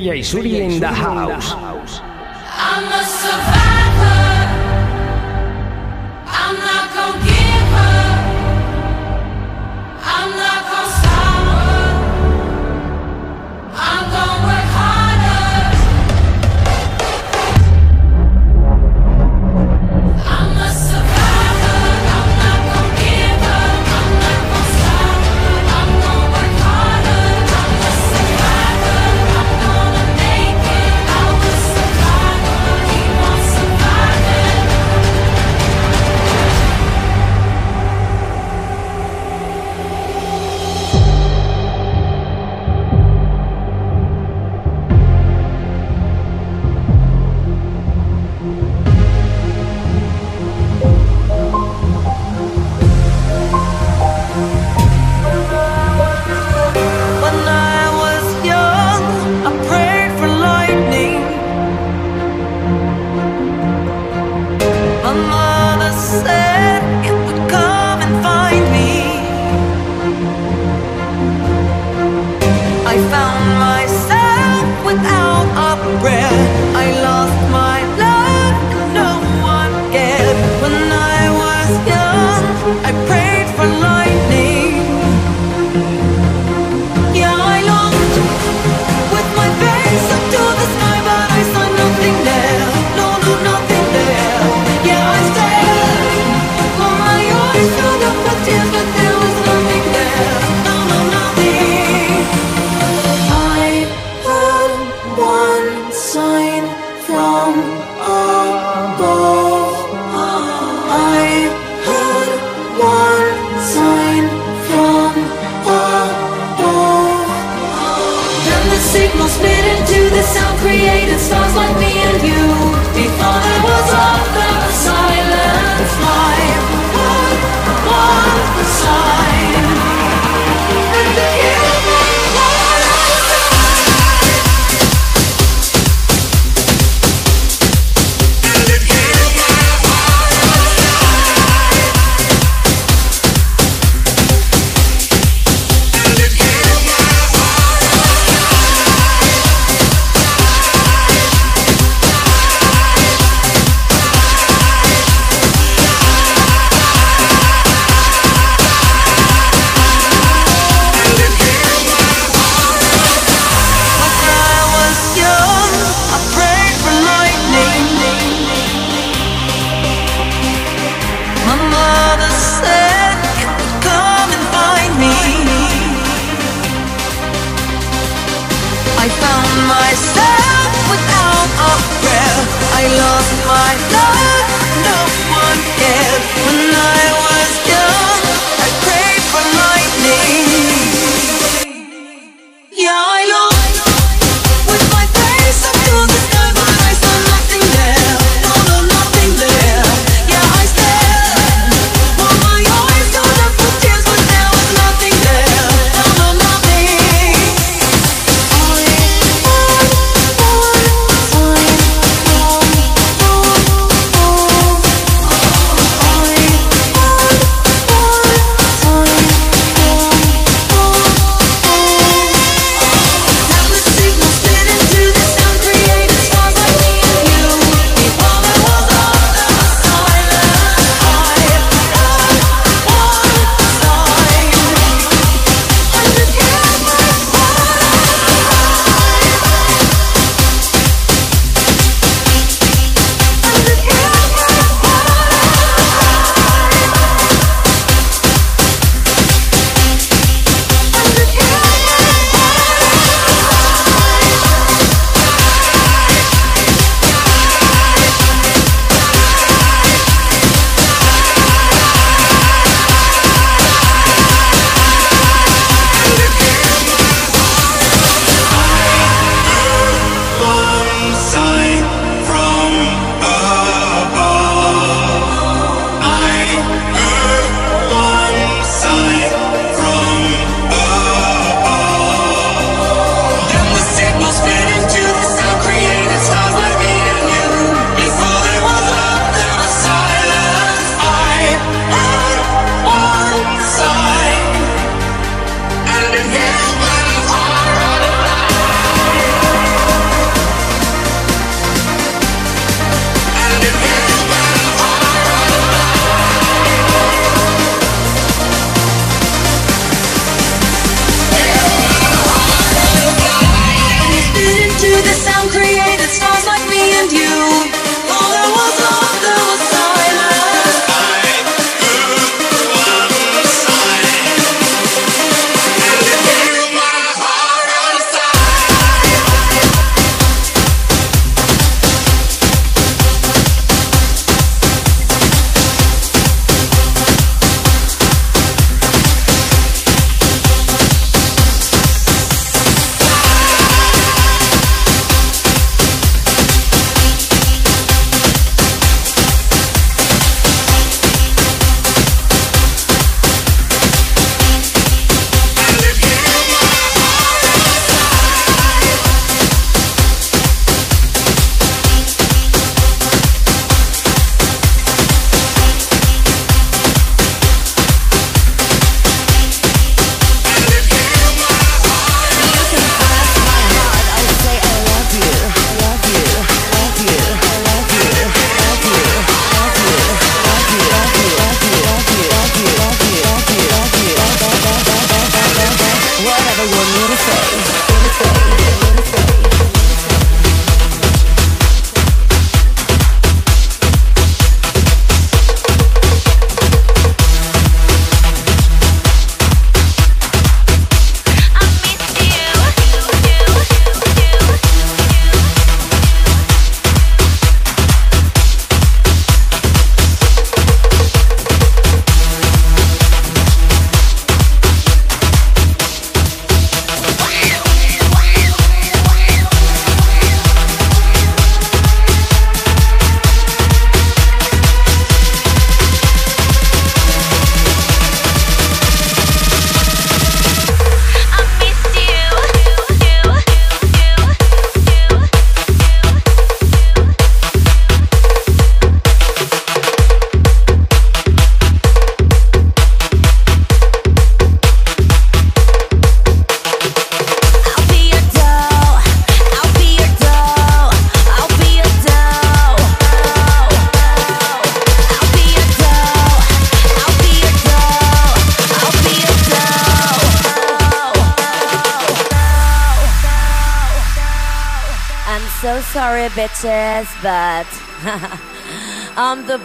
DJ Suri in the house.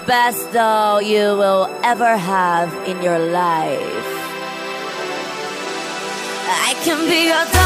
best doll you will ever have in your life. I can be your doll.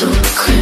so clear.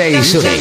6.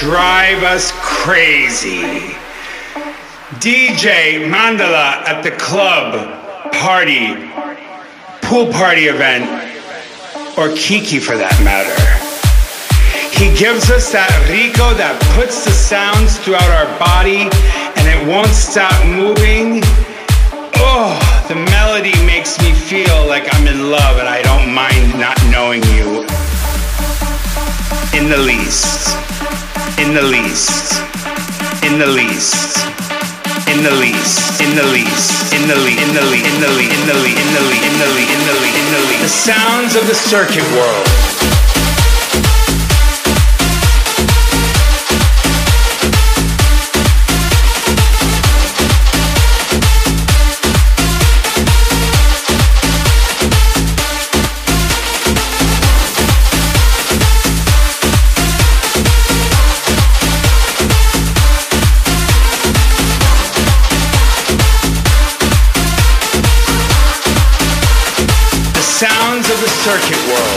Drive us crazy. DJ Mandala at the club, party, pool party event, or Kiki for that matter. He gives us that Rico that puts the sounds throughout our body and it won't stop moving. Oh, the melody makes me feel like I'm in love and I don't mind not knowing you in the least. In the least. In the least. In the least. In the least. In the least. In the least. In the least. In the least. In the least. In the least. In the least. In the least. The sounds of the circuit world. Circuit world.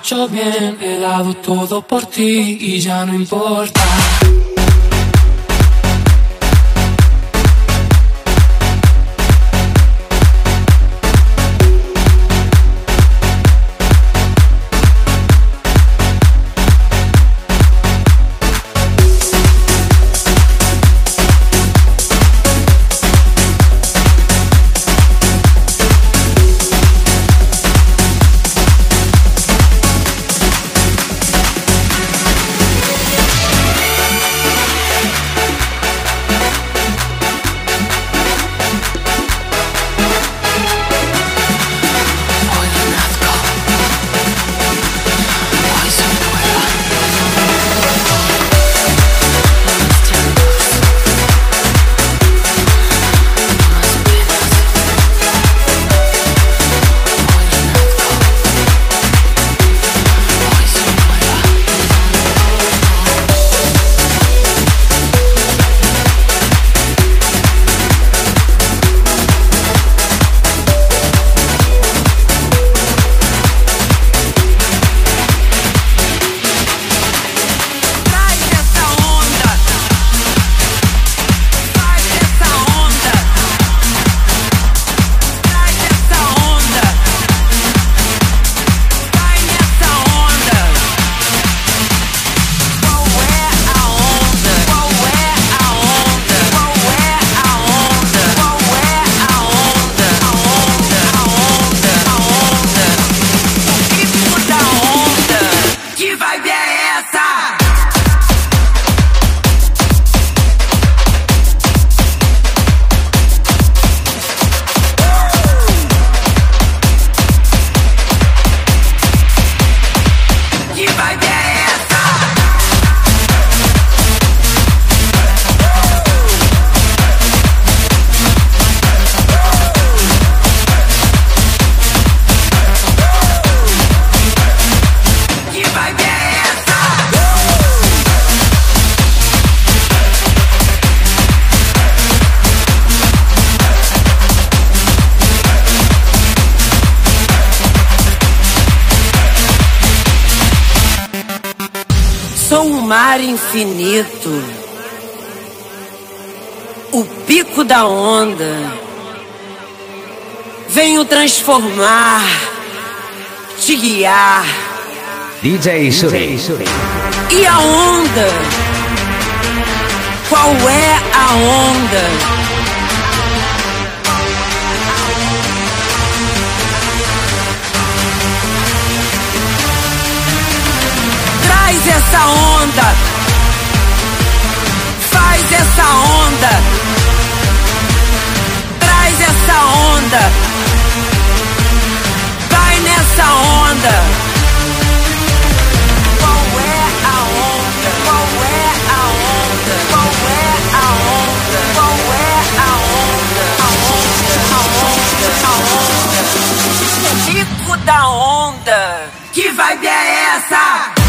Mucho bien. He dado todo por ti y ya no importa. Infinito, o pico da onda. Venho transformar, te guiar. DJ Shuri. E a onda? Qual é a onda? Traz essa onda. Essa onda. Traz essa onda. Vai nessa onda. Qual é a onda? Qual é a onda? Qual é a onda? Qual é a onda? A onda, a onda, a onda. O pico da onda. Que vibe é essa?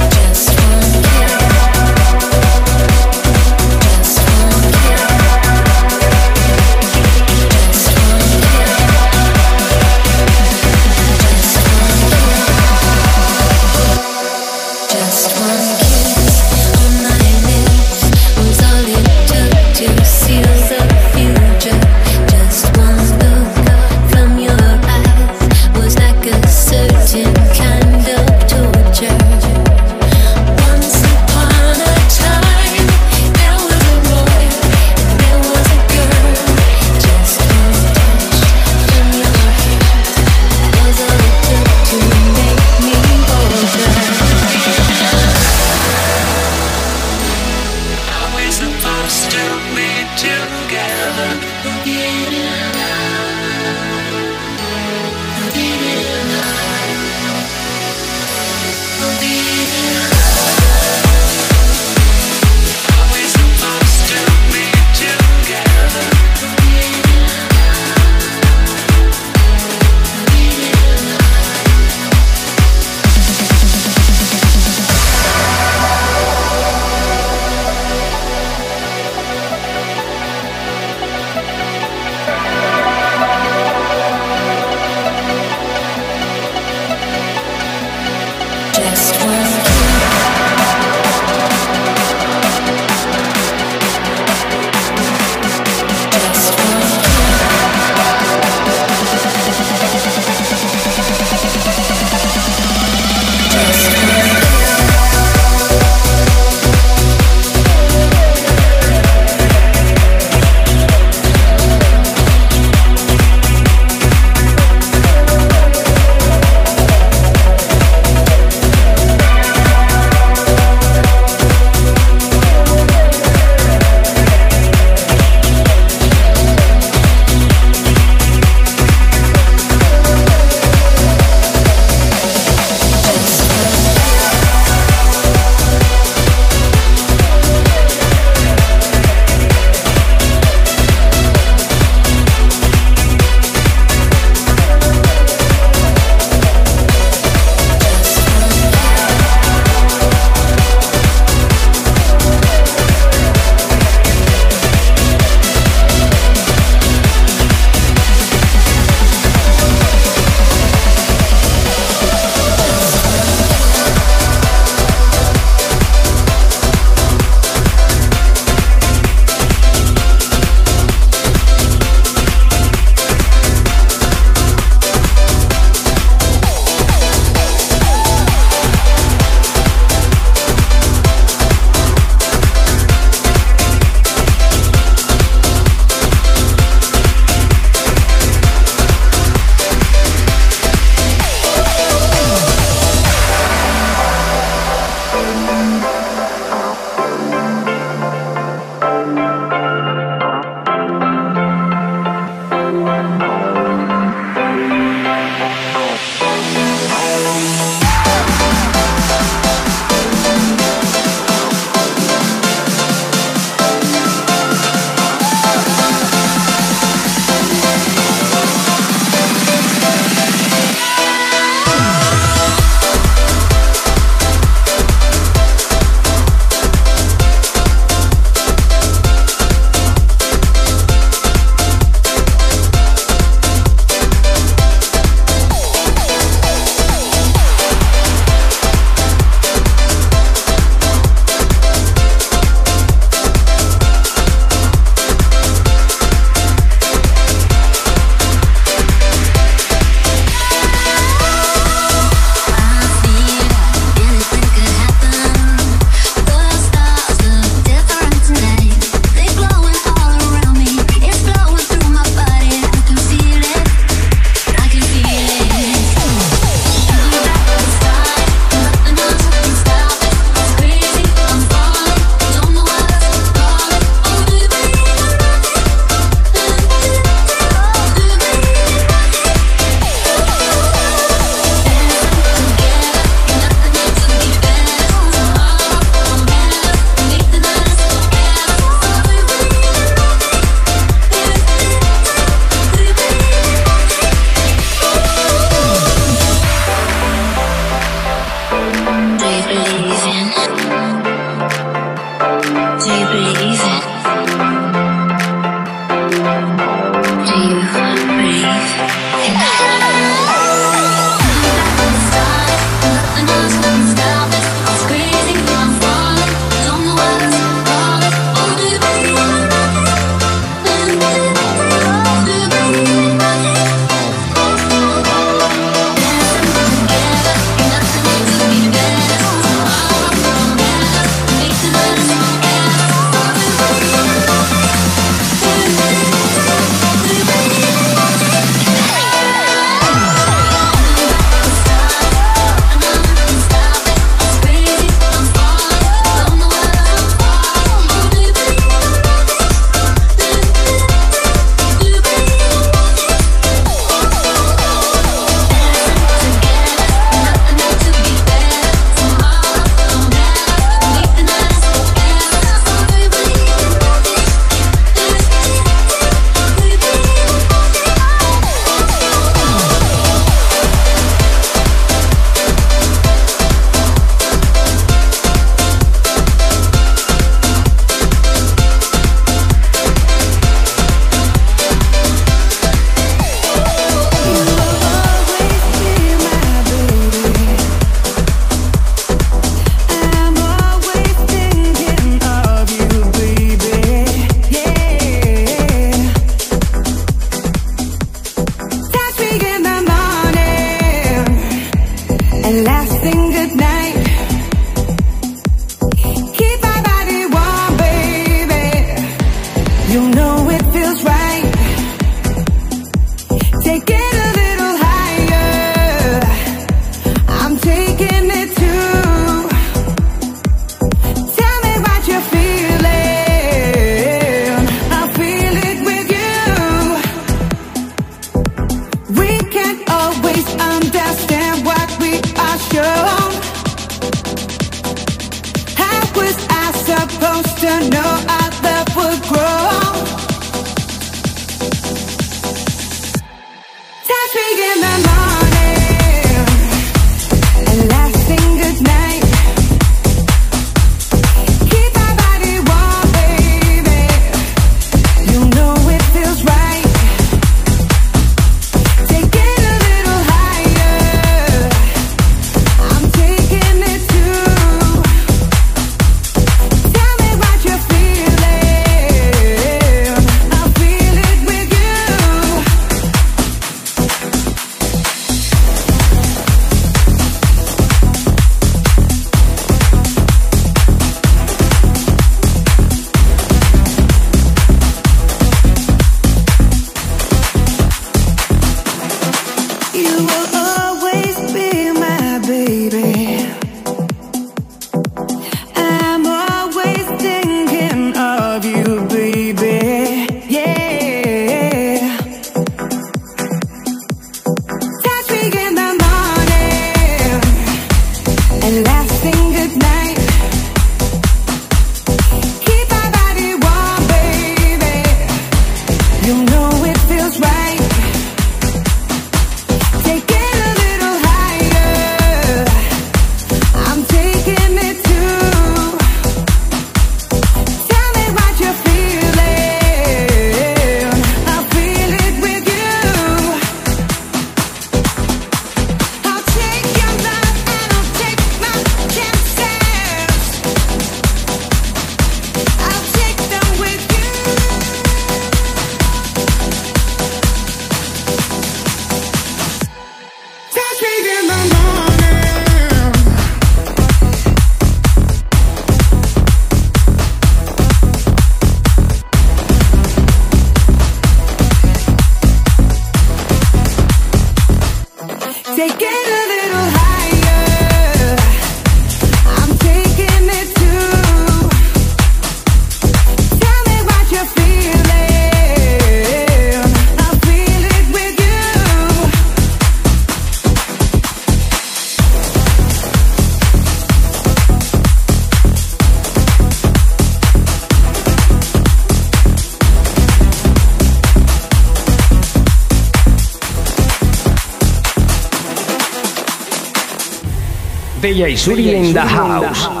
DJ Suri in the house.